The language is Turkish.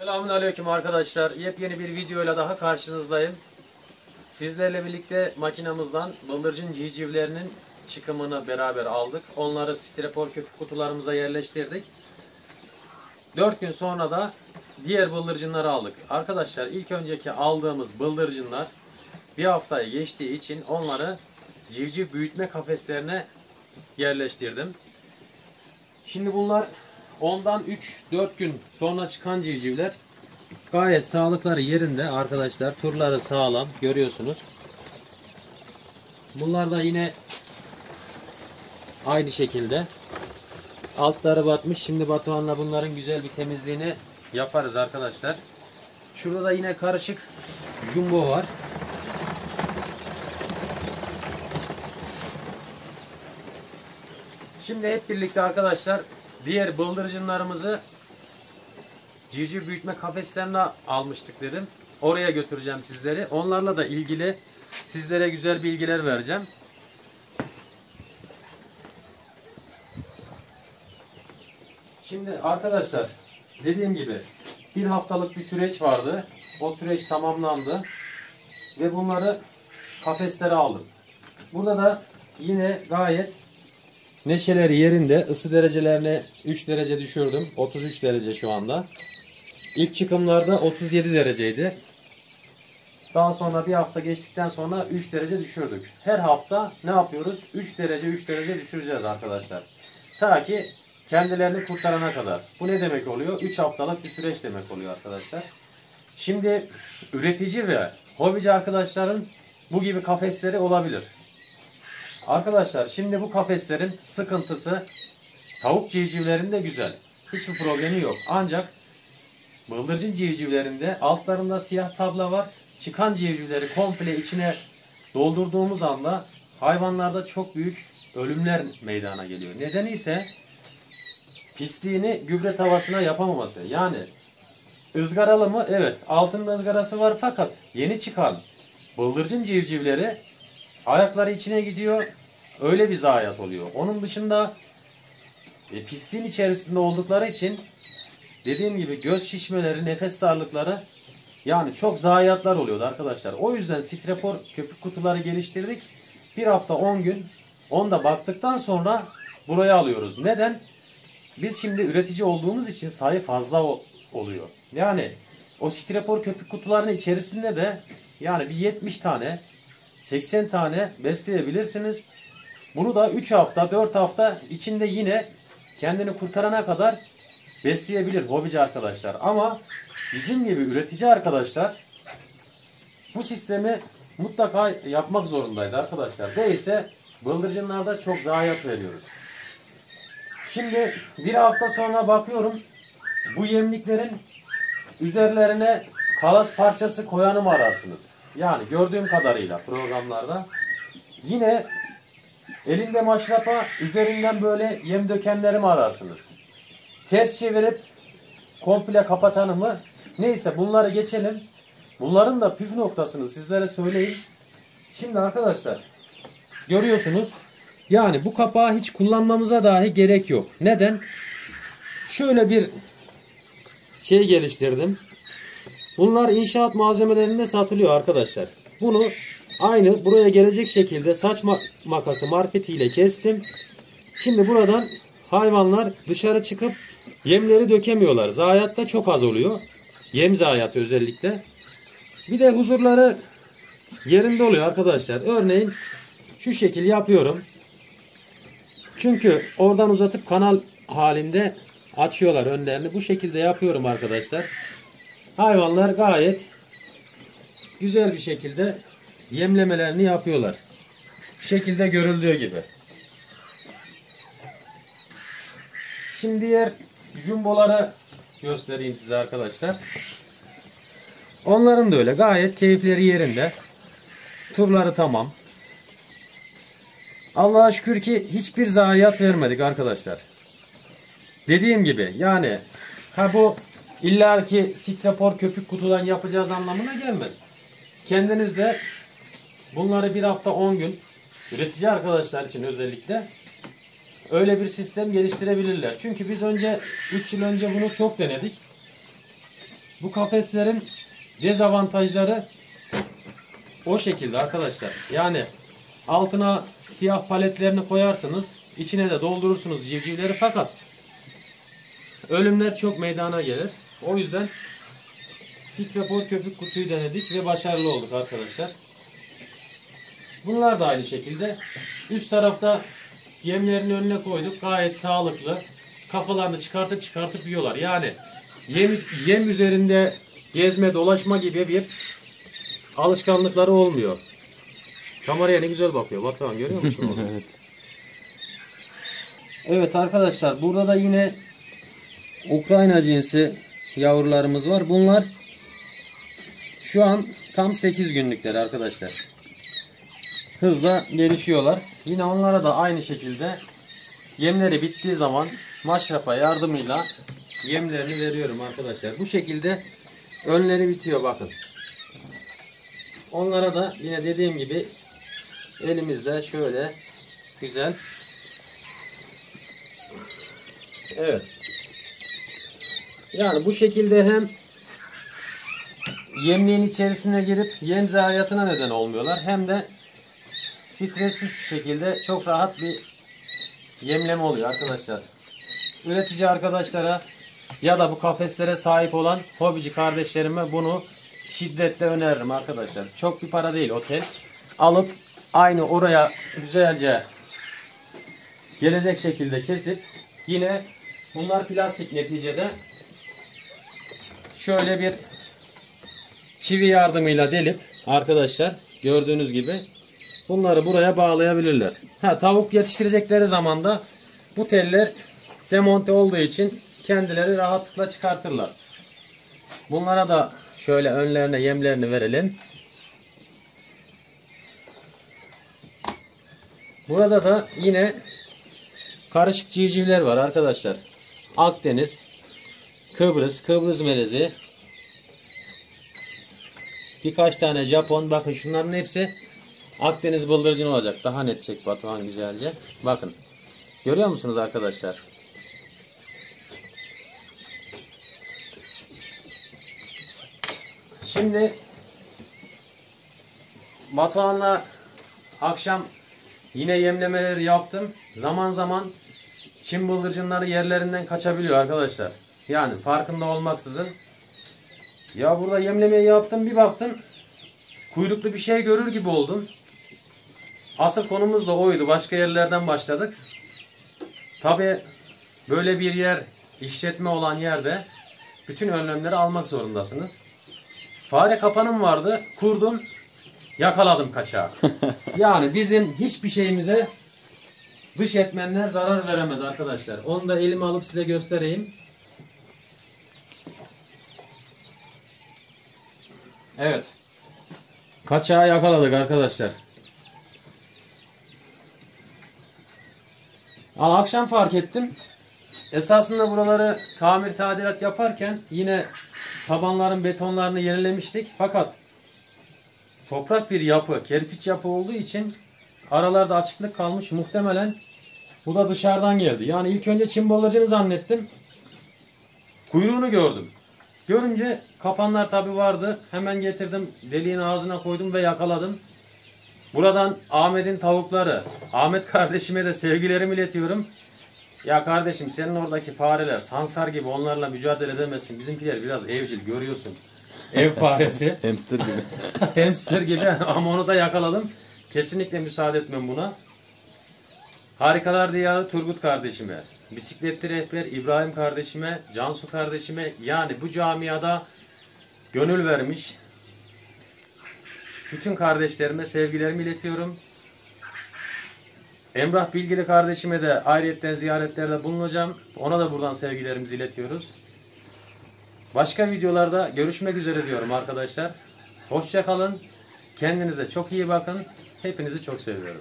Selamünaleyküm arkadaşlar. Yepyeni bir videoyla daha karşınızdayım. Sizlerle birlikte makinamızdan bıldırcın civcivlerinin çıkımını beraber aldık. Onları strepor köpük kutularımıza yerleştirdik. 4 gün sonra da diğer bıldırcınları aldık. Arkadaşlar ilk önceki aldığımız bıldırcınlar bir haftayı geçtiği için onları civciv büyütme kafeslerine yerleştirdim. Şimdi bunlar ondan 3-4 gün sonra çıkan civcivler gayet sağlıkları yerinde arkadaşlar. Turları sağlam görüyorsunuz. Bunlar da yine aynı şekilde altları batmış. Şimdi Batuhan'la bunların güzel bir temizliğini yaparız arkadaşlar. Şurada da yine karışık jumbo var. Şimdi hep birlikte arkadaşlar diğer bıldırcınlarımızı civciv büyütme kafeslerine almıştık dedim. Oraya götüreceğim sizleri. Onlarla da ilgili sizlere güzel bilgiler vereceğim. Şimdi arkadaşlar dediğim gibi bir haftalık bir süreç vardı. O süreç tamamlandı. Ve bunları kafeslere aldım. Burada da yine gayet Neşeleri yerinde. ısı derecelerini 3 derece düşürdüm. 33 derece şu anda. İlk çıkımlarda 37 dereceydi. Daha sonra bir hafta geçtikten sonra 3 derece düşürdük. Her hafta ne yapıyoruz? 3 derece 3 derece düşüreceğiz arkadaşlar. Ta ki kendilerini kurtarana kadar. Bu ne demek oluyor? 3 haftalık bir süreç demek oluyor arkadaşlar. Şimdi üretici ve hobici arkadaşların bu gibi kafesleri olabilir. Arkadaşlar şimdi bu kafeslerin sıkıntısı tavuk civcivlerinde güzel. Hiçbir problemi yok. Ancak bıldırcın civcivlerinde altlarında siyah tabla var. Çıkan civcivleri komple içine doldurduğumuz anda hayvanlarda çok büyük ölümler meydana geliyor. Nedeni ise pisliğini gübre tavasına yapamaması. Yani ızgaralı mı? Evet. Altında ızgarası var fakat yeni çıkan bıldırcın civcivleri ayakları içine gidiyor. Öyle bir zayiat oluyor. Onun dışında e, pisliğin içerisinde oldukları için dediğim gibi göz şişmeleri, nefes darlıkları yani çok zayiatlar oluyordu arkadaşlar. O yüzden strepor köpük kutuları geliştirdik. Bir hafta 10 gün onda baktıktan sonra buraya alıyoruz. Neden? Biz şimdi üretici olduğumuz için sayı fazla oluyor. Yani o strepor köpük kutularının içerisinde de yani bir 70 tane 80 tane besleyebilirsiniz. Bunu da 3 hafta 4 hafta içinde yine kendini kurtarana kadar besleyebilir hobici arkadaşlar. Ama bizim gibi üretici arkadaşlar bu sistemi mutlaka yapmak zorundayız arkadaşlar. Değilse bıldırcınlarda çok zayiat veriyoruz. Şimdi bir hafta sonra bakıyorum bu yemliklerin üzerlerine kalas parçası koyanı mı ararsınız? Yani gördüğüm kadarıyla programlarda yine elinde maşrapa üzerinden böyle yem dökenleri mi ararsınız? Ters çevirip komple kapatanı mı? Neyse bunları geçelim. Bunların da püf noktasını sizlere söyleyeyim. Şimdi arkadaşlar görüyorsunuz yani bu kapağı hiç kullanmamıza dahi gerek yok. Neden? Şöyle bir şey geliştirdim. Bunlar inşaat malzemelerinde satılıyor arkadaşlar. Bunu aynı buraya gelecek şekilde saç makası marfetiyle kestim. Şimdi buradan hayvanlar dışarı çıkıp yemleri dökemiyorlar. Zayiat da çok az oluyor. Yem zayiatı özellikle. Bir de huzurları yerinde oluyor arkadaşlar. Örneğin şu şekil yapıyorum. Çünkü oradan uzatıp kanal halinde açıyorlar önlerini. Bu şekilde yapıyorum arkadaşlar hayvanlar gayet güzel bir şekilde yemlemelerini yapıyorlar. Şekilde görüldüğü gibi. Şimdi diğer jumboları göstereyim size arkadaşlar. Onların da öyle gayet keyifleri yerinde. Turları tamam. Allah'a şükür ki hiçbir zayiat vermedik arkadaşlar. Dediğim gibi yani ha bu İlla ki strapor köpük kutudan yapacağız anlamına gelmez. Kendiniz de bunları bir hafta 10 gün üretici arkadaşlar için özellikle öyle bir sistem geliştirebilirler. Çünkü biz önce 3 yıl önce bunu çok denedik. Bu kafeslerin dezavantajları o şekilde arkadaşlar. Yani altına siyah paletlerini koyarsınız. içine de doldurursunuz civcivleri fakat ölümler çok meydana gelir. O yüzden Sitrapor köpük kutuyu denedik ve başarılı olduk arkadaşlar. Bunlar da aynı şekilde. Üst tarafta yemlerin önüne koyduk. Gayet sağlıklı. Kafalarını çıkartıp çıkartıp yiyorlar. Yani yem, yem üzerinde gezme dolaşma gibi bir alışkanlıkları olmuyor. Kameraya ne güzel bakıyor. Batuhan görüyor musun onu? evet. Evet arkadaşlar burada da yine Ukrayna cinsi yavrularımız var. Bunlar şu an tam 8 günlükler arkadaşlar. Hızla gelişiyorlar. Yine onlara da aynı şekilde yemleri bittiği zaman maşrapa yardımıyla yemlerini veriyorum arkadaşlar. Bu şekilde önleri bitiyor bakın. Onlara da yine dediğim gibi elimizde şöyle güzel Evet. Yani bu şekilde hem yemliğin içerisine girip yem zayiatına neden olmuyorlar. Hem de stressiz bir şekilde çok rahat bir yemleme oluyor arkadaşlar. Üretici arkadaşlara ya da bu kafeslere sahip olan hobici kardeşlerime bunu şiddetle öneririm arkadaşlar. Çok bir para değil otel. Alıp aynı oraya güzelce gelecek şekilde kesip yine bunlar plastik neticede şöyle bir çivi yardımıyla delip arkadaşlar gördüğünüz gibi bunları buraya bağlayabilirler. Ha tavuk yetiştirecekleri zaman da bu teller demonte olduğu için kendileri rahatlıkla çıkartırlar. Bunlara da şöyle önlerine yemlerini verelim. Burada da yine karışık civcivler var arkadaşlar. Akdeniz, Kıbrıs, Kıbrıs melezi. Birkaç tane Japon. Bakın şunların hepsi Akdeniz bıldırcın olacak. Daha net çek Batuhan güzelce. Bakın. Görüyor musunuz arkadaşlar? Şimdi Batuhan'la akşam yine yemlemeleri yaptım. Zaman zaman Çin bıldırcınları yerlerinden kaçabiliyor arkadaşlar. Yani farkında olmaksızın. Ya burada yemlemeyi yaptım bir baktım. Kuyruklu bir şey görür gibi oldum. Asıl konumuz da oydu. Başka yerlerden başladık. Tabi böyle bir yer işletme olan yerde bütün önlemleri almak zorundasınız. Fare kapanım vardı. Kurdum. Yakaladım kaçağı. yani bizim hiçbir şeyimize dış etmenler zarar veremez arkadaşlar. Onu da elime alıp size göstereyim. Evet. Kaçağı yakaladık arkadaşlar. Aa, akşam fark ettim. Esasında buraları tamir tadilat yaparken yine tabanların betonlarını yenilemiştik. Fakat toprak bir yapı, kerpiç yapı olduğu için aralarda açıklık kalmış. Muhtemelen bu da dışarıdan geldi. Yani ilk önce çim balacını zannettim. Kuyruğunu gördüm. Görünce kapanlar tabi vardı. Hemen getirdim. Deliğin ağzına koydum ve yakaladım. Buradan Ahmet'in tavukları, Ahmet kardeşime de sevgilerimi iletiyorum. Ya kardeşim senin oradaki fareler sansar gibi onlarla mücadele edemezsin. Bizimkiler biraz evcil görüyorsun. Ev faresi. Hamster gibi. Hamster gibi ama onu da yakaladım. Kesinlikle müsaade etmem buna. Harikalar Diyarı Turgut kardeşime, bisikletli rehber İbrahim kardeşime, Cansu kardeşime yani bu camiada gönül vermiş bütün kardeşlerime sevgilerimi iletiyorum. Emrah Bilgili kardeşime de ayrıyetten ziyaretlerde bulunacağım. Ona da buradan sevgilerimizi iletiyoruz. Başka videolarda görüşmek üzere diyorum arkadaşlar. Hoşça kalın. Kendinize çok iyi bakın. Hepinizi çok seviyorum.